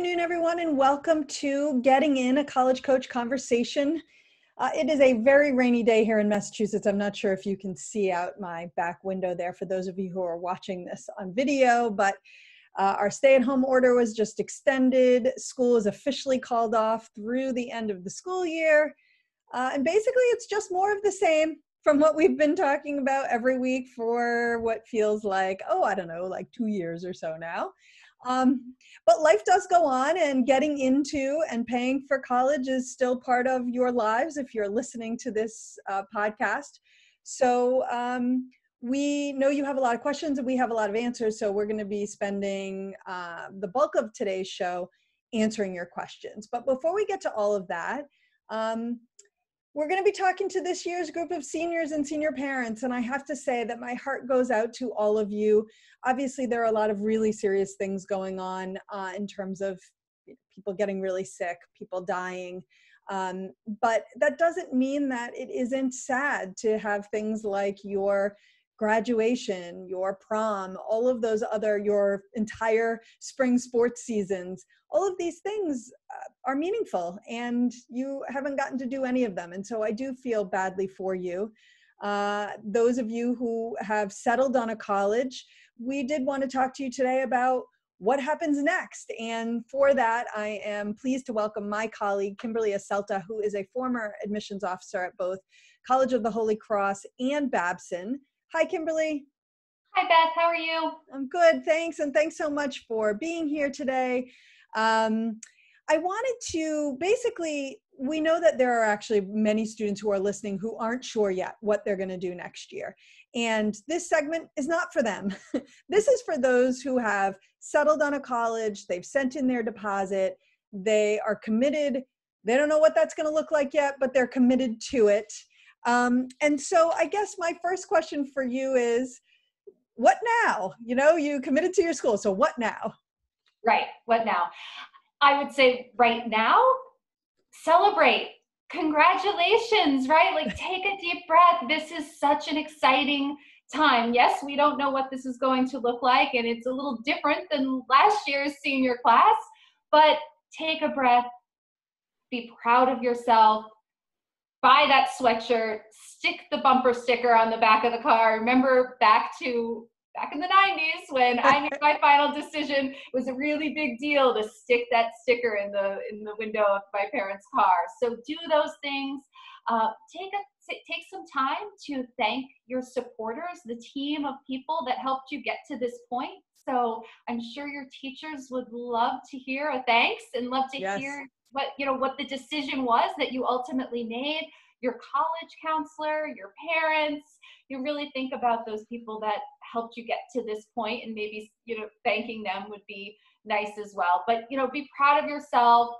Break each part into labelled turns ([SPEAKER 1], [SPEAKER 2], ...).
[SPEAKER 1] afternoon, everyone, and welcome to Getting In a College Coach Conversation. Uh, it is a very rainy day here in Massachusetts. I'm not sure if you can see out my back window there for those of you who are watching this on video, but uh, our stay at home order was just extended. School is officially called off through the end of the school year. Uh, and basically, it's just more of the same from what we've been talking about every week for what feels like, oh, I don't know, like two years or so now. Um, but life does go on, and getting into and paying for college is still part of your lives if you're listening to this uh, podcast. So, um, we know you have a lot of questions and we have a lot of answers. So, we're going to be spending uh, the bulk of today's show answering your questions. But before we get to all of that, um, we're going to be talking to this year's group of seniors and senior parents, and I have to say that my heart goes out to all of you. Obviously, there are a lot of really serious things going on uh, in terms of people getting really sick, people dying. Um, but that doesn't mean that it isn't sad to have things like your graduation, your prom, all of those other, your entire spring sports seasons, all of these things uh, are meaningful and you haven't gotten to do any of them. And so I do feel badly for you. Uh, those of you who have settled on a college, we did want to talk to you today about what happens next. And for that, I am pleased to welcome my colleague, Kimberly Asselta, who is a former admissions officer at both College of the Holy Cross and Babson. Hi, Kimberly.
[SPEAKER 2] Hi, Beth. How are you?
[SPEAKER 1] I'm good. Thanks. And thanks so much for being here today. Um, I wanted to basically, we know that there are actually many students who are listening who aren't sure yet what they're going to do next year. And this segment is not for them. this is for those who have settled on a college, they've sent in their deposit, they are committed. They don't know what that's going to look like yet, but they're committed to it. Um, and so I guess my first question for you is what now? You know, you committed to your school, so what now?
[SPEAKER 2] Right, what now? I would say right now, celebrate. Congratulations, right? Like take a deep breath. This is such an exciting time. Yes, we don't know what this is going to look like, and it's a little different than last year's senior class, but take a breath, be proud of yourself, buy that sweatshirt, stick the bumper sticker on the back of the car. Remember back to back in the 90s when I made my final decision, it was a really big deal to stick that sticker in the in the window of my parents' car. So do those things. Uh, take a take some time to thank your supporters, the team of people that helped you get to this point. So I'm sure your teachers would love to hear a thanks and love to yes. hear what you know what the decision was that you ultimately made. Your college counselor your parents you really think about those people that helped you get to this point and maybe you know thanking them would be nice as well. But you know be proud of yourself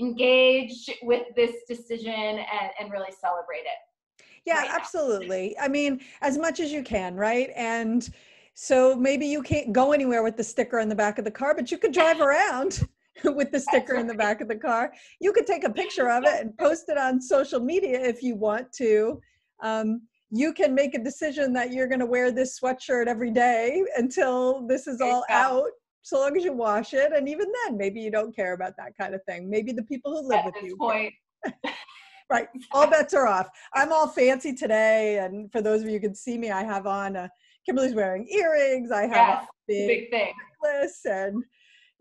[SPEAKER 2] engage with this decision and, and really celebrate it.
[SPEAKER 1] Yeah right absolutely. I mean as much as you can right? And so maybe you can't go anywhere with the sticker in the back of the car but you could drive around with the sticker in the back of the car. You could take a picture of it and post it on social media if you want to. Um, you can make a decision that you're going to wear this sweatshirt every day until this is all out so long as you wash it and even then maybe you don't care about that kind of thing maybe the people who live
[SPEAKER 2] At
[SPEAKER 1] with
[SPEAKER 2] you point.
[SPEAKER 1] right all bets are off i'm all fancy today and for those of you who can see me i have on a kimberly's wearing earrings i have
[SPEAKER 2] yes, a big, big thing
[SPEAKER 1] necklace and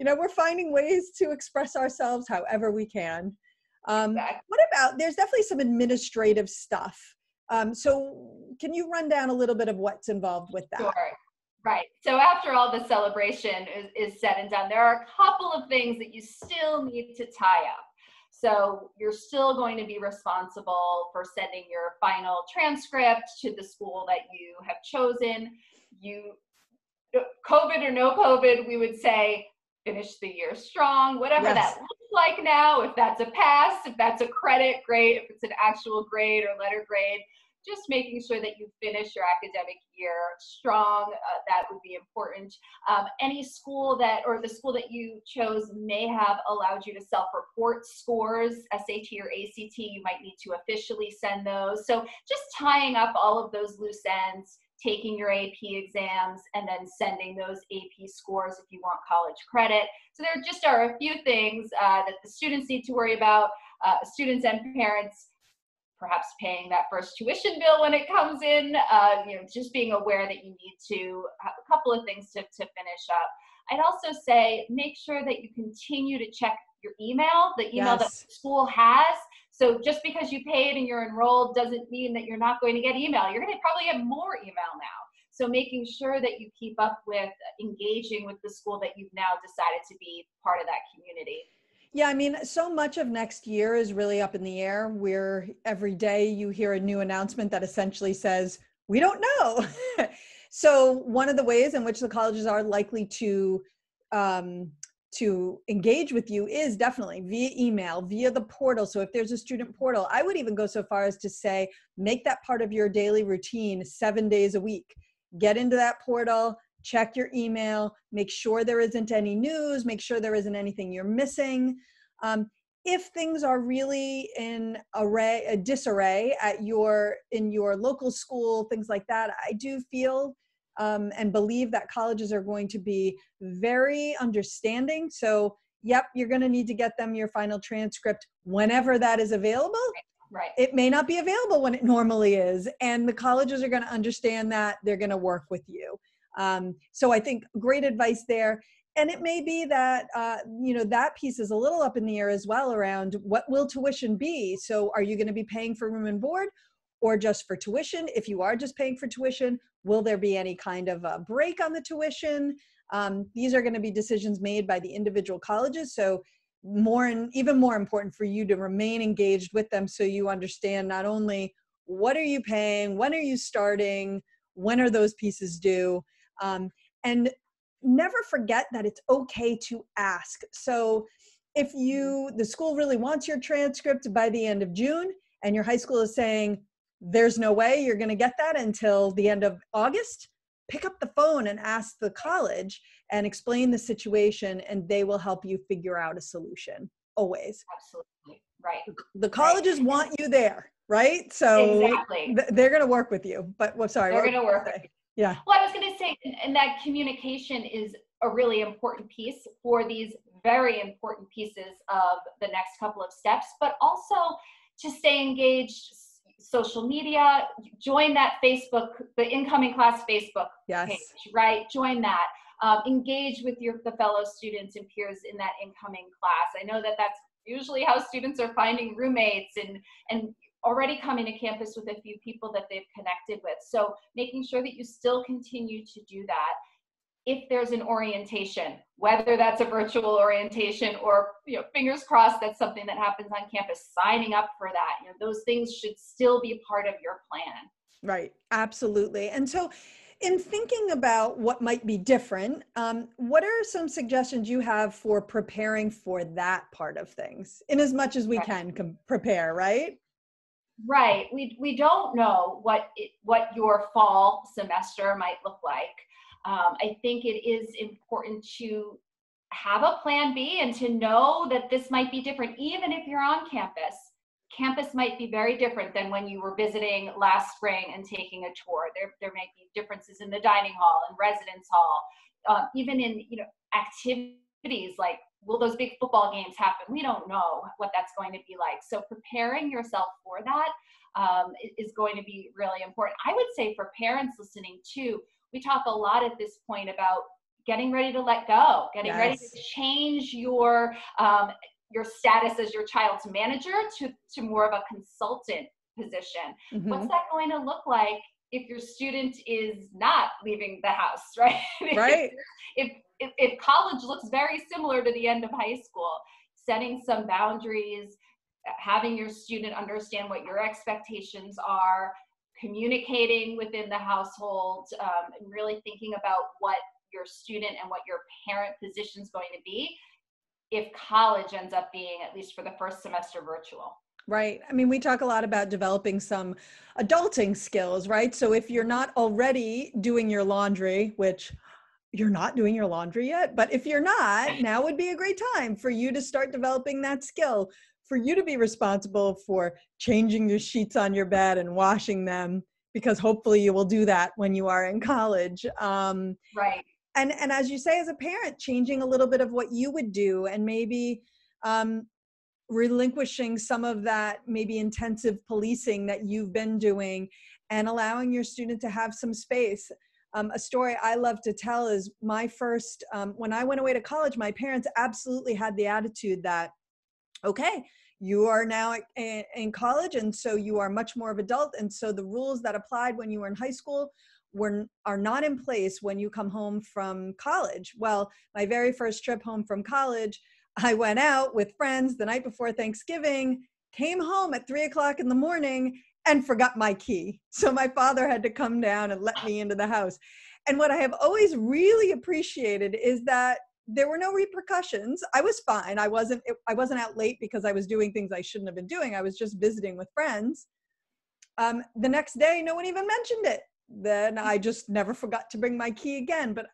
[SPEAKER 1] you know we're finding ways to express ourselves however we can um, exactly. what about there's definitely some administrative stuff um, so can you run down a little bit of what's involved with that
[SPEAKER 2] sure. Right. So after all the celebration is, is said and done, there are a couple of things that you still need to tie up. So you're still going to be responsible for sending your final transcript to the school that you have chosen. You, COVID or no COVID, we would say finish the year strong, whatever yes. that looks like now. If that's a pass, if that's a credit, great. If it's an actual grade or letter grade, just making sure that you finish your academic year strong, uh, that would be important. Um, any school that, or the school that you chose may have allowed you to self-report scores, SAT or ACT, you might need to officially send those. So just tying up all of those loose ends, taking your AP exams, and then sending those AP scores if you want college credit. So there just are a few things uh, that the students need to worry about, uh, students and parents perhaps paying that first tuition bill when it comes in, uh, you know, just being aware that you need to have a couple of things to, to finish up. I'd also say make sure that you continue to check your email, the email yes. that the school has. So just because you paid and you're enrolled doesn't mean that you're not going to get email. You're going to probably get more email now. So making sure that you keep up with engaging with the school that you've now decided to be part of that community.
[SPEAKER 1] Yeah, I mean, so much of next year is really up in the air where every day you hear a new announcement that essentially says, we don't know. so, one of the ways in which the colleges are likely to um, to engage with you is definitely via email, via the portal. So if there's a student portal, I would even go so far as to say, make that part of your daily routine seven days a week. Get into that portal, check your email, make sure there isn't any news, make sure there isn't anything you're missing. Um, if things are really in array, a disarray at your in your local school, things like that, I do feel um, and believe that colleges are going to be very understanding. So, yep, you're going to need to get them your final transcript whenever that is available.
[SPEAKER 2] Right.
[SPEAKER 1] It may not be available when it normally is, and the colleges are going to understand that. They're going to work with you. Um, so I think great advice there. And it may be that uh, you know that piece is a little up in the air as well around what will tuition be. So are you going to be paying for room and board, or just for tuition? If you are just paying for tuition, will there be any kind of a break on the tuition? Um, these are going to be decisions made by the individual colleges. So more and even more important for you to remain engaged with them so you understand not only what are you paying, when are you starting, when are those pieces due, um, and never forget that it's okay to ask. So if you, the school really wants your transcript by the end of June and your high school is saying, there's no way you're going to get that until the end of August, pick up the phone and ask the college and explain the situation and they will help you figure out a solution always.
[SPEAKER 2] Absolutely. Right.
[SPEAKER 1] The colleges right. want you there, right? So
[SPEAKER 2] exactly.
[SPEAKER 1] they're going to work with you. But well, sorry.
[SPEAKER 2] They're going to work.
[SPEAKER 1] Yeah.
[SPEAKER 2] Well, I was going to say, and that communication is a really important piece for these very important pieces of the next couple of steps, but also to stay engaged social media join that facebook the incoming class facebook
[SPEAKER 1] yes.
[SPEAKER 2] page right join that um, engage with your the fellow students and peers in that incoming class i know that that's usually how students are finding roommates and and already coming to campus with a few people that they've connected with. So making sure that you still continue to do that. If there's an orientation, whether that's a virtual orientation or you know, fingers crossed that's something that happens on campus, signing up for that, you know, those things should still be part of your plan.
[SPEAKER 1] Right, absolutely. And so in thinking about what might be different, um, what are some suggestions you have for preparing for that part of things in as much as we right. can com- prepare, right?
[SPEAKER 2] Right. We we don't know what it, what your fall semester might look like. Um, I think it is important to have a plan B and to know that this might be different, even if you're on campus. Campus might be very different than when you were visiting last spring and taking a tour. There, there might be differences in the dining hall and residence hall, uh, even in you know activities like will those big football games happen? We don't know what that's going to be like. So preparing yourself for that um, is going to be really important. I would say for parents listening too, we talk a lot at this point about getting ready to let go, getting yes. ready to change your um, your status as your child's manager to to more of a consultant position. Mm-hmm. What's that going to look like if your student is not leaving the house, right?
[SPEAKER 1] Right.
[SPEAKER 2] if, if, if college looks very similar to the end of high school, setting some boundaries, having your student understand what your expectations are, communicating within the household, um, and really thinking about what your student and what your parent position is going to be if college ends up being, at least for the first semester, virtual.
[SPEAKER 1] Right. I mean, we talk a lot about developing some adulting skills, right? So if you're not already doing your laundry, which you're not doing your laundry yet, but if you're not, now would be a great time for you to start developing that skill, for you to be responsible for changing your sheets on your bed and washing them because hopefully you will do that when you are in college. Um,
[SPEAKER 2] right.
[SPEAKER 1] And and as you say, as a parent, changing a little bit of what you would do, and maybe um, relinquishing some of that maybe intensive policing that you've been doing, and allowing your student to have some space. Um, a story I love to tell is my first, um, when I went away to college, my parents absolutely had the attitude that, okay, you are now in college and so you are much more of an adult and so the rules that applied when you were in high school were are not in place when you come home from college. Well my very first trip home from college i went out with friends the night before thanksgiving came home at three o'clock in the morning and forgot my key. So my father had to come down and let me into the house. And what i have always really appreciated is that there were no repercussions. I was fine. I wasn't i wasn't out late because i was doing things i shouldn't have been doing. I was just visiting with friends. Um, the next day no one even mentioned it. Then i just never forgot to bring my key again. But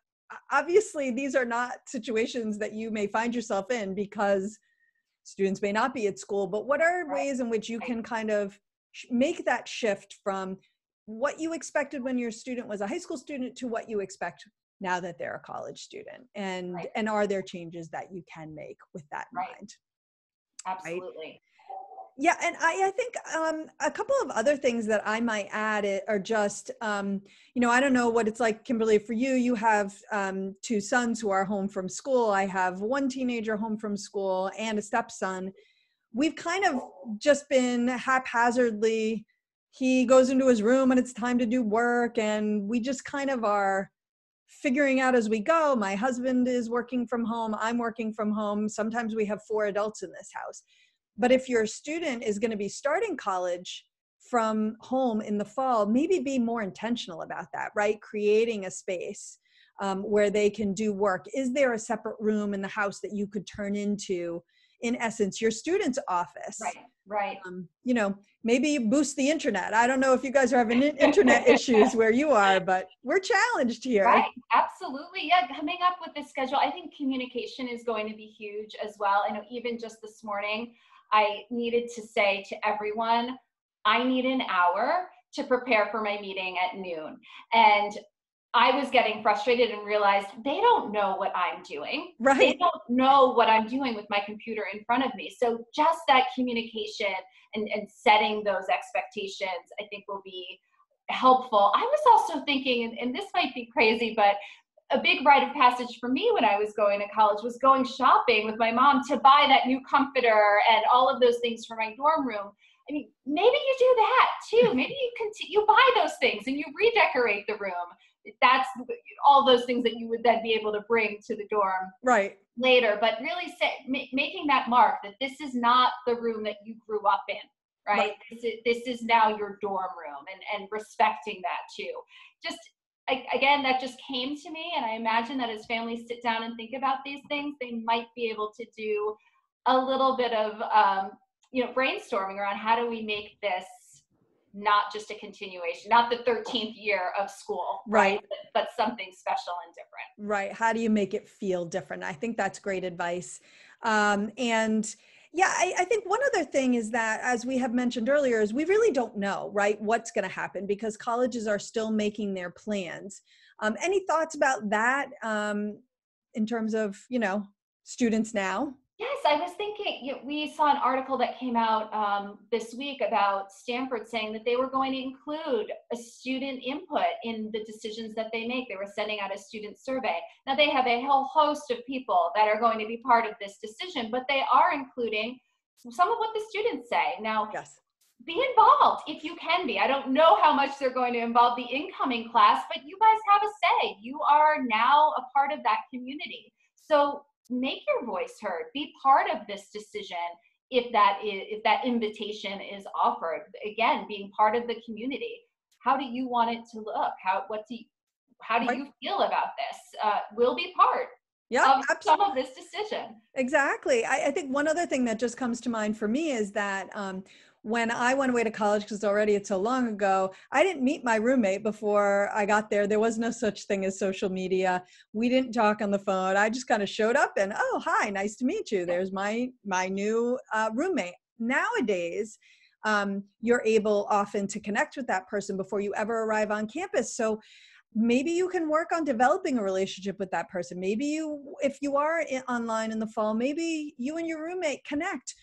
[SPEAKER 1] obviously these are not situations that you may find yourself in because students may not be at school. But what are ways in which you can kind of make that shift from what you expected when your student was a high school student to what you expect now that they're a college student and right. and are there changes that you can make with that in
[SPEAKER 2] right.
[SPEAKER 1] mind
[SPEAKER 2] absolutely right?
[SPEAKER 1] yeah and i, I think um, a couple of other things that i might add are just um, you know i don't know what it's like kimberly for you you have um, two sons who are home from school i have one teenager home from school and a stepson we've kind of just been haphazardly he goes into his room and it's time to do work and we just kind of are figuring out as we go. My husband is working from home, I'm working from home. Sometimes we have four adults in this house. But if your student is going to be starting college from home in the fall, maybe be more intentional about that, right? Creating a space um, where they can do work. Is there a separate room in the house that you could turn into? in essence your student's office
[SPEAKER 2] right right. Um,
[SPEAKER 1] you know maybe boost the internet. I don't know if you guys are having internet issues where you are but we're challenged here.
[SPEAKER 2] Right. Absolutely. Yeah coming up with the schedule i think communication is going to be huge as well. I know even just this morning i needed to say to everyone i need an hour to prepare for my meeting at noon. And I was getting frustrated and realized they don't know what I'm doing.
[SPEAKER 1] Right.
[SPEAKER 2] They don't know what I'm doing with my computer in front of me. So just that communication and, and setting those expectations, I think will be helpful. I was also thinking, and, and this might be crazy, but a big rite of passage for me when I was going to college was going shopping with my mom to buy that new comforter and all of those things for my dorm room. I mean, maybe you do that too. Maybe you can you buy those things and you redecorate the room that's all those things that you would then be able to bring to the dorm
[SPEAKER 1] right.
[SPEAKER 2] later. But really say, ma- making that mark that this is not the room that you grew up in right, right. This, is, this is now your dorm room and, and respecting that too. Just I, again that just came to me and i imagine that as families sit down and think about these things they might be able to do a little bit of um, you know brainstorming around how do we make this not just a continuation, not the 13th year of school,
[SPEAKER 1] right? right?
[SPEAKER 2] But, but, something special and different.
[SPEAKER 1] Right. How do you make it feel different? I think that's great advice. Um, and yeah, I, I, think one other thing is that, as we have mentioned earlier, is we really don't know, right, what's going to happen because colleges are still making their plans. Um, any thoughts about that um, in terms of, you know, students now?
[SPEAKER 2] Yes, I was thinking, you know, we saw an article that came out um, this week about Stanford saying that they were going to include a student input in the decisions that they make. They were sending out a student survey. Now, they have a whole host of people that are going to be part of this decision, but they are including some of what the students say. Now,
[SPEAKER 1] yes.
[SPEAKER 2] be involved if you can be. I don't know how much they're going to involve the incoming class, but you guys have a say. You are now a part of that community. So make your voice heard. Be part of this decision if that is if that invitation is offered. Again being part of the community. How do you want it to look? How what do you, how do you feel about this? Uh, will be part
[SPEAKER 1] yeah,
[SPEAKER 2] of absolutely. some of this decision.
[SPEAKER 1] Exactly. I, I, think one other thing that just comes to mind for me is that um, when I went away to college, because already it's so long ago, I didn't meet my roommate before I got there. There was no such thing as social media. We didn't talk on the phone. I just kind of showed up and, oh, hi, nice to meet you. There's my my new uh, roommate. Nowadays, um, you're able often to connect with that person before you ever arrive on campus. So maybe you can work on developing a relationship with that person. Maybe you, if you are in, online in the fall, maybe you and your roommate connect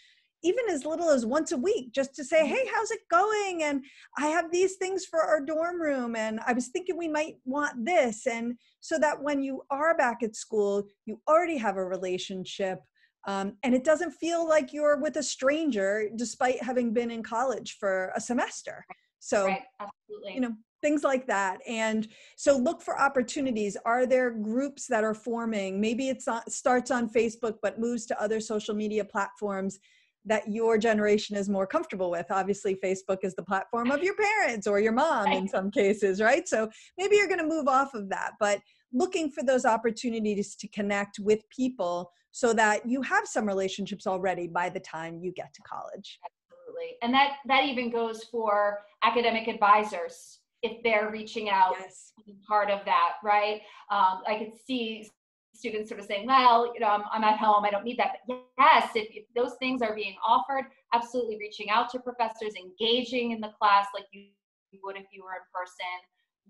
[SPEAKER 1] even as little as once a week just to say hey how's it going? And i have these things for our dorm room and i was thinking we might want this. And so that when you are back at school you already have a relationship um, and it doesn't feel like you're with a stranger despite having been in college for a semester. So
[SPEAKER 2] right. Absolutely.
[SPEAKER 1] you know things like that. And so look for opportunities. Are there groups that are forming? Maybe it starts on facebook but moves to other social media platforms that your generation is more comfortable with. Obviously facebook is the platform of your parents or your mom in some cases right? So maybe you're going to move off of that but looking for those opportunities to connect with people so that you have some relationships already by the time you get to college.
[SPEAKER 2] Absolutely. And that that even goes for academic advisors if they're reaching out yes. part of that right? Um, i could see students sort of saying well you know i'm, I'm at home i don't need that but yes if, if those things are being offered absolutely reaching out to professors engaging in the class like you would if you were in person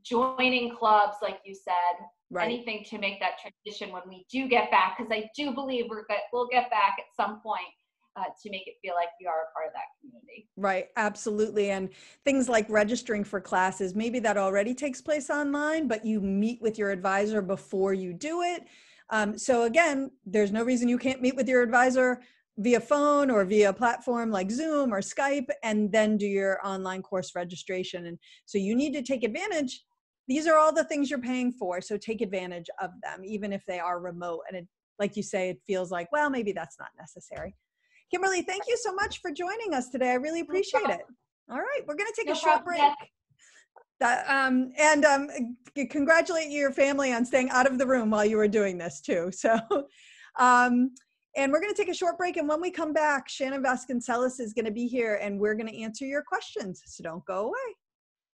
[SPEAKER 2] joining clubs like you said right. anything to make that transition when we do get back because i do believe we're we'll get back at some point uh, to make it feel like we are a part of that community.
[SPEAKER 1] Right, absolutely. And things like registering for classes, maybe that already takes place online, but you meet with your advisor before you do it. Um, so, again, there's no reason you can't meet with your advisor via phone or via a platform like Zoom or Skype and then do your online course registration. And so you need to take advantage. These are all the things you're paying for. So take advantage of them, even if they are remote. And it, like you say, it feels like, well, maybe that's not necessary. Kimberly, thank you so much for joining us today. I really appreciate no it. All right, we're going to take no a short break. That, um, and um, congratulate your family on staying out of the room while you were doing this too. So, um, and we're going to take a short break. And when we come back, Shannon Vasconcelos is going to be here and we're going to answer your questions. So don't go away.